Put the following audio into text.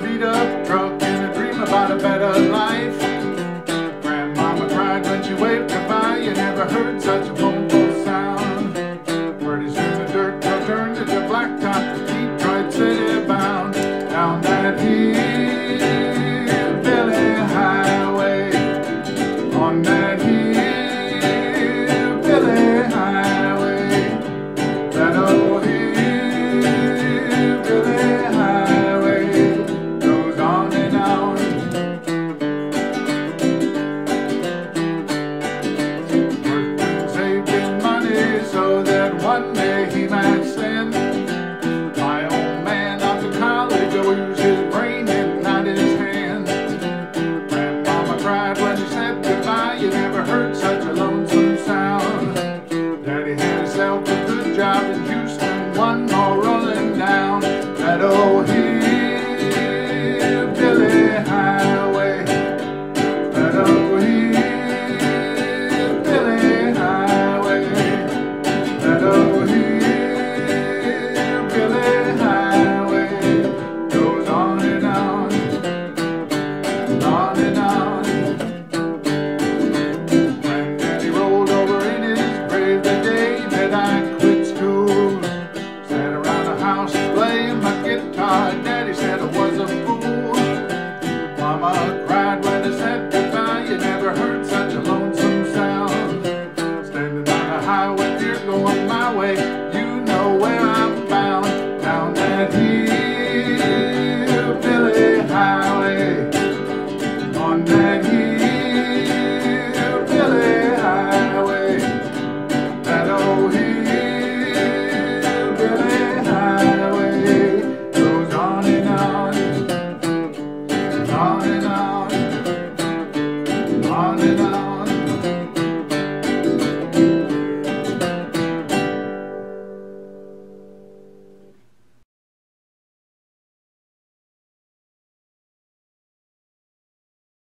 truck and a dream about a better life. Grandmama cried when she waved goodbye. You never heard such a mournful sound. Pretty soon the dirt trail turned into blacktop. Detroit city bound down that hillbilly highway. On that so that one day he might send my old man off to college use his brain and not his hand. Grandmama cried when she said goodbye. You never heard such a